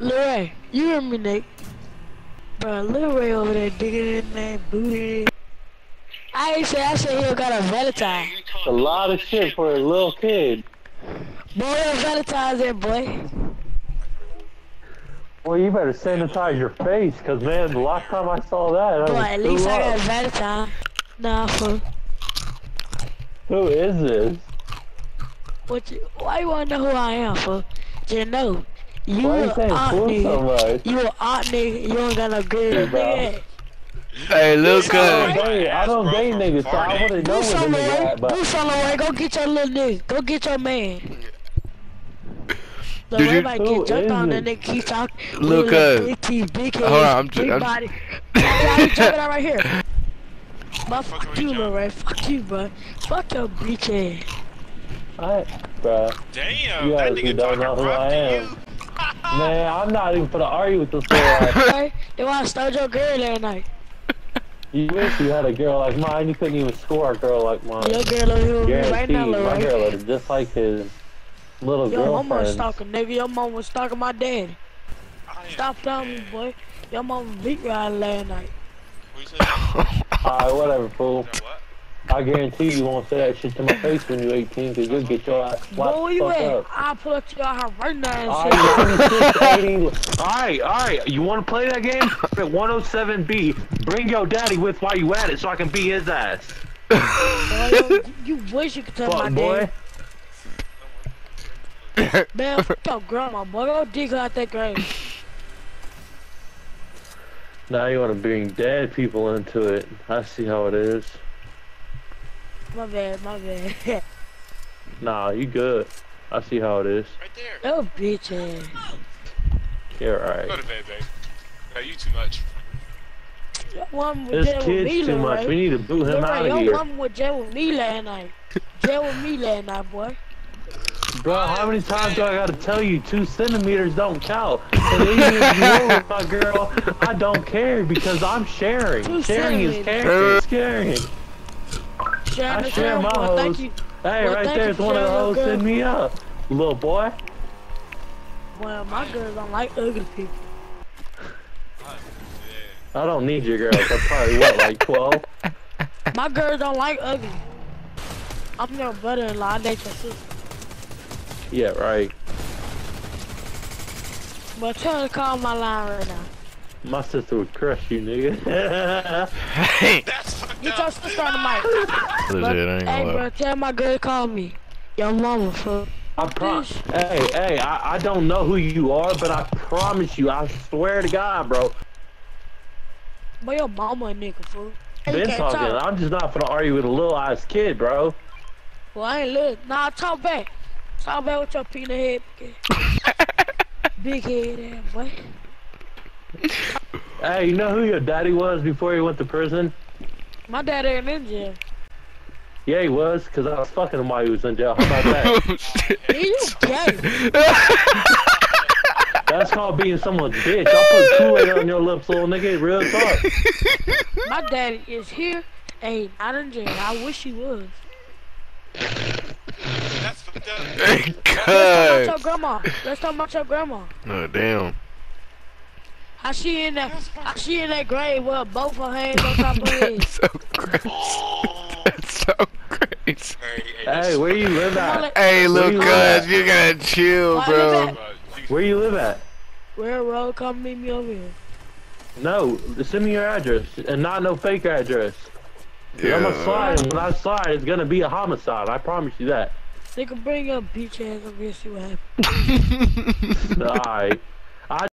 Lil Ray, you hear me, Nick? Bro, Lil Ray over there digging in that booty. I ain't say I said he got a Valentine. A lot of shit for a little kid. Boy, a Valentine's there, boy. Well, you better sanitize your face, cause man, the last time I saw that, I Boy, was at least I got a. Valentine. Nah, fool. Who is this? What you, why you wanna know who I am, fool? Just know. You Why are you a saying aunt fool so nigga. much? You a aunt nigga. You ain't got no good bro. nigga. Hey, look I don't good. date, I don't date niggas, so I wouldn't know Do where the something, nigga Ray. at, Do but something, Ray. Go get your little nigga. Go get your man. The Did way you- might Who get jumped is on, it? that nigga keep talking. Look, with uh, Big teeth, big head, hold on, I'm ju- big I'm- body. Yeah, he jumping out right here. But fuck you, Lil Ray. Fuck you, bro. Fuck your bitch ass. I, bruh, Damn, You that honestly nigga don't talking know who rough I to am. you. Man, I'm not even gonna argue with this little ass. Right? They want to stole your girl that night. You wish you had a girl like mine, you couldn't even score a girl like mine. Your girl over here right now, Lil my Ray. girl is just like his little Your mama was girlfriend. stalking, nigga. Your mama was stalking my daddy. Stop telling me, boy. Your mama beat ride last night. What you say? Alright, whatever, fool. I guarantee you won't say that shit to my face when you're 18, cause you'll get your ass Boy, slapped where the you at? I'll pull up to your house right now and say Alright, alright, you wanna play that game? At 107B, bring your daddy with while you at it so I can beat his ass. boy, you, you wish you could tell my Fuck, boy. daddy. Man, fuck your grandma, boy. Go dig out that grave. Now you wanna bring dead people into it. I see how it is. My bad, my bad. Nah, you good. I see how it is. Right there. oh, bitch ass. You're Go alright. to bed, babe. No, you too much. Your woman was This jail with kid's me, too much. Ray. We need to boot him Lil out Ray, of your here. woman was jail with me last night. Jail with me last night, boy. Bro, how many times do I gotta tell you two centimeters don't count? And even if you were with my girl, I don't care because I'm sharing. Two Sharing is caring. It's caring. Sharon I share Sharon, my boy. Thank hoes. you. Hey, Well, right thank there's one of the hoes girl. send me up. Little boy. Well, my girls don't like ugly people. I don't need your girl. I'm probably what, like 12? My girls don't like ugly. I'm your brother-in-law. I date your sister. Yeah, right. But tell her to call my line right now. My sister would crush you, nigga. Hey. That's fucked Get your up. sister on the mic. Legit, I ain't hey, gonna lie. bro, tell my girl to call me. Your mama, fool. I promise. Hey, hey, I, I don't know who you are, but I promise you, I swear to God, bro. But your mama a nigga, fool. Hey, you Been talking. talk. I'm just not gonna argue with a little ass kid, bro. Well, I ain't little. Nah, talk back. Talk back with your peanut head. Big head ass, boy. Hey, you know who your daddy was before he went to prison? My dad ain't in jail. Yeah, he was, because I was fucking him while he was in jail. How about that? Oh, you gay. That's called being someone's bitch. I'll put Kool-Aid on your lips, little nigga. Real talk. My daddy is here and he not in jail. I wish he was. That's fucked up. Hey, Let's talk about your grandma. Let's talk about your grandma. Oh, damn. How see in that? How she in that grave with both her hands on top of her head? so crazy. That's so crazy. Hey, hey, Hey, where you live at? Hey, look, you cuz, at? you gotta chill, Why bro. Where you live at? Railroad, come meet me over here. No, send me your address, and not no fake address. 'Cause I'm gonna slide, and when I slide, it's gonna be a homicide. I promise you that. They can bring your beach ass over here, see what happens. Alright.